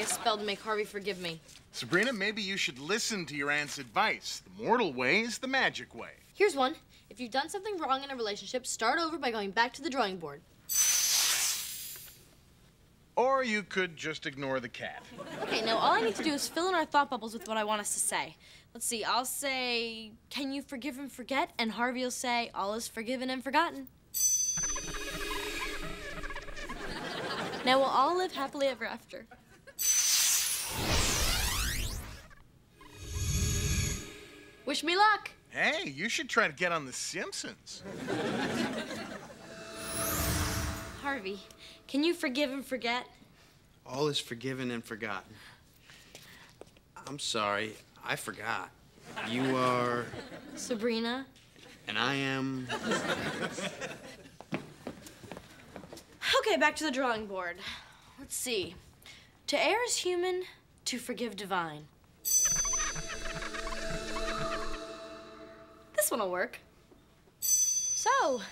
a spell to make Harvey forgive me. Sabrina, maybe you should listen to your aunt's advice. The mortal way is the magic way. Here's one. If you've done something wrong in a relationship, start over by going back to the drawing board. Or you could just ignore the cat. Okay, now all I need to do is fill in our thought bubbles with what I want us to say. Let's see, I'll say, can you forgive and forget? And Harvey will say, all is forgiven and forgotten. now we'll all live happily ever after. Wish me luck. Hey, you should try to get on The Simpsons. Harvey, can you forgive and forget? All is forgiven and forgotten. I'm sorry, I forgot. You are, Sabrina? and I am. Okay, back to the drawing board. Let's see. To err is human, to forgive divine. This one will work. So,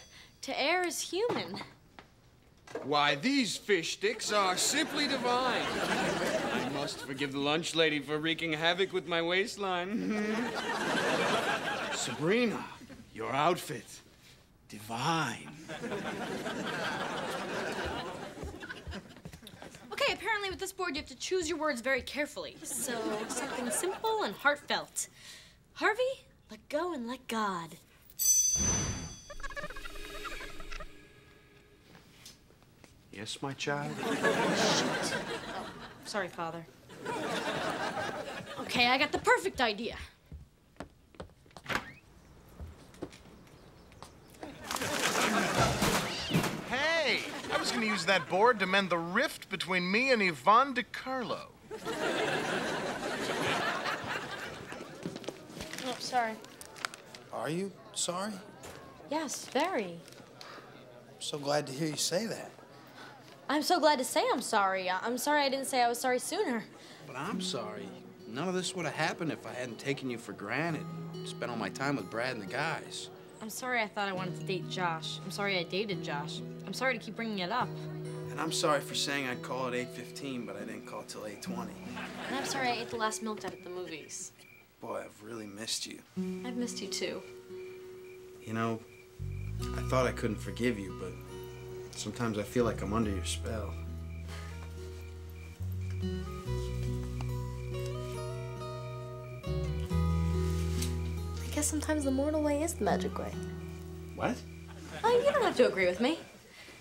to err is human. Why, these fish sticks are simply divine. I must forgive the lunch lady for wreaking havoc with my waistline. Sabrina, your outfit. Divine. Okay, apparently with this board you have to choose your words very carefully. So, something simple and heartfelt. Harvey, let go and let God. Yes, my child? Sorry, Father. Okay, I got the perfect idea. Hey, I was going to use that board to mend the rift between me and Yvonne De Carlo. Oh, sorry. Are you sorry? Yes, very. I'm so glad to hear you say that. I'm so glad to say I'm sorry. I- I'm sorry I didn't say I was sorry sooner. But I'm sorry. None of this would have happened if I hadn't taken you for granted. Spent all my time with Brad and the guys. I'm sorry I thought I wanted to date Josh. I'm sorry I dated Josh. I'm sorry to keep bringing it up. And I'm sorry for saying I'd call at 8.15, but I didn't call till 8.20. And I'm sorry I ate the last milk dud at the movies. Boy, I've really missed you. I've missed you too. You know, I thought I couldn't forgive you, but sometimes I feel like I'm under your spell. I guess sometimes the mortal way is the magic way. What? Oh, you don't have to agree with me.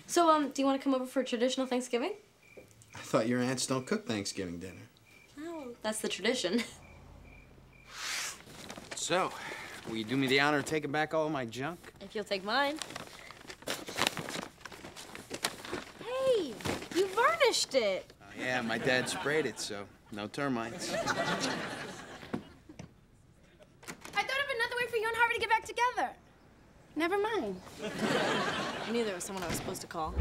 So, um, do you want to come over for a traditional Thanksgiving? I thought your aunts don't cook Thanksgiving dinner. Oh, that's the tradition. So, will you do me the honor of taking back all my junk? If you'll take mine. Hey, you varnished it. Oh, yeah, my dad sprayed it, so no termites. I thought of another way for you and Harvey to get back together. Never mind. I knew there was someone I was supposed to call.